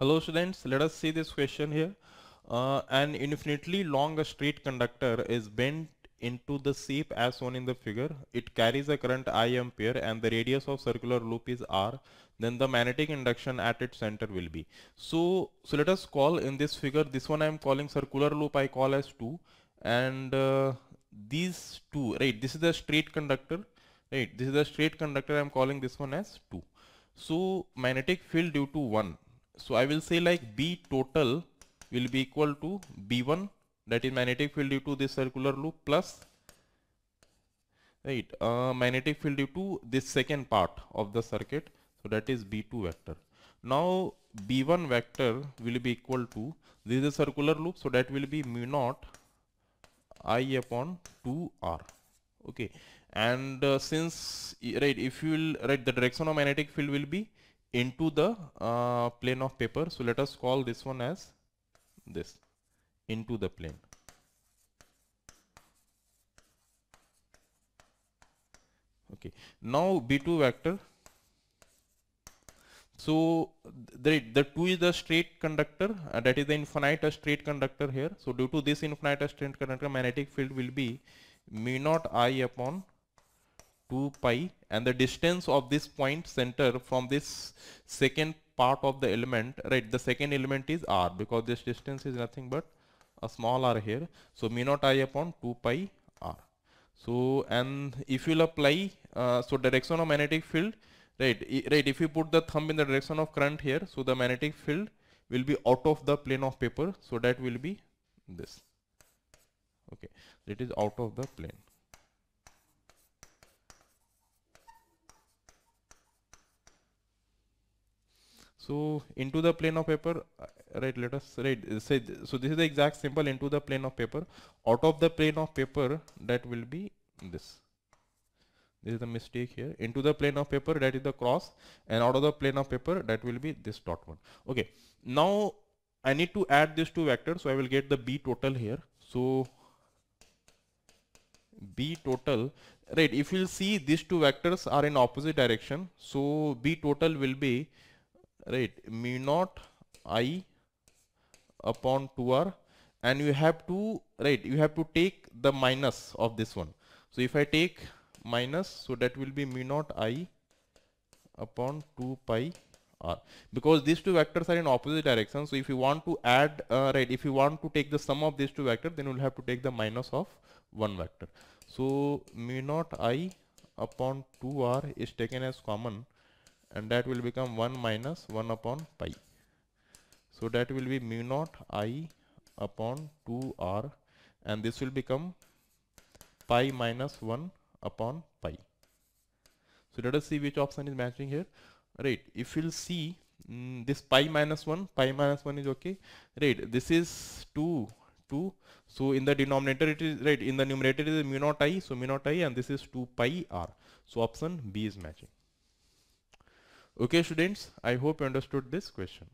Hello students, let us see this question here. Uh, an infinitely long straight conductor is bent into the shape as shown in the figure. It carries a current I ampere and the radius of circular loop is R. Then the magnetic induction at its center will be. So, so let us call in this figure, this one I am calling circular loop I call as 2 and uh, these two, right, this is the straight conductor, right, this is the straight conductor I am calling this one as 2. So, magnetic field due to 1 so I will say like B total will be equal to B1 that is magnetic field due to this circular loop plus right uh, magnetic field due to this second part of the circuit so that is B2 vector. Now B1 vector will be equal to this is a circular loop so that will be mu naught I upon 2R okay and uh, since right if you will write the direction of magnetic field will be into the uh, plane of paper. So let us call this one as this into the plane. Okay. Now B2 vector. So the, the 2 is the straight conductor uh, that is the infinite straight conductor here. So due to this infinite straight conductor magnetic field will be mu naught I upon 2 pi and the distance of this point center from this second part of the element right the second element is r because this distance is nothing but a small r here. So mu naught i upon 2 pi r. So and if you'll apply uh, so direction of magnetic field right right if you put the thumb in the direction of current here so the magnetic field will be out of the plane of paper so that will be this. Okay it is out of the plane So into the plane of paper, uh, right, let us right, say, so this is the exact symbol into the plane of paper. Out of the plane of paper, that will be this. This is the mistake here. Into the plane of paper, that is the cross, and out of the plane of paper, that will be this dot one. Okay. Now I need to add these two vectors, so I will get the B total here. So B total, right, if you see these two vectors are in opposite direction, so B total will be right. Mu naught i upon 2r and you have to right you have to take the minus of this one. So if I take minus so that will be mu naught i upon 2 pi r. Because these two vectors are in opposite directions so if you want to add uh, right if you want to take the sum of these two vectors then you will have to take the minus of one vector. So mu naught i upon 2r is taken as common and that will become 1 minus 1 upon pi. So that will be mu naught i upon 2r and this will become pi minus 1 upon pi. So let us see which option is matching here. Right, if you'll see mm, this pi minus 1, pi minus 1 is okay. Right, this is 2, 2. So in the denominator it is, right, in the numerator it is mu naught i, so mu naught i and this is 2 pi r. So option B is matching. Okay students, I hope you understood this question.